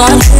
on.